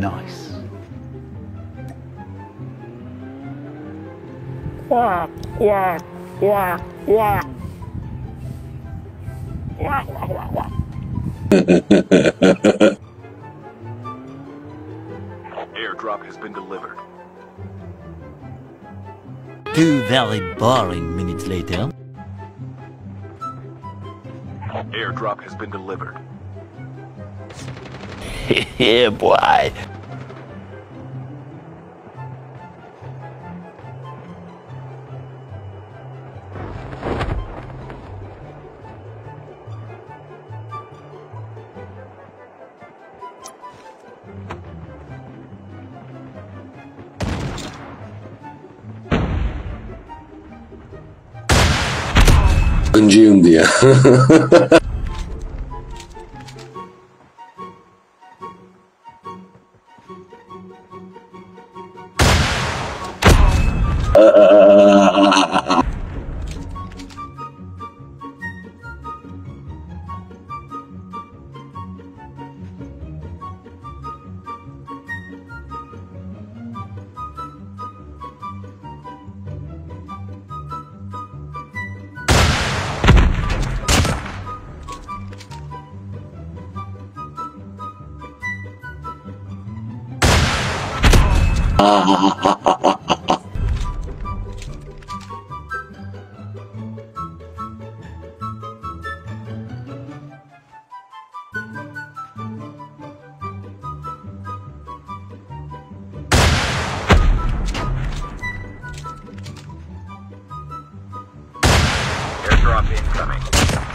nice. Wah, wah, wah, wah. Airdrop has been delivered. Two very boring minutes later. Airdrop has been delivered. yeah, boy. Öncüyüm diye. Airdrop incoming.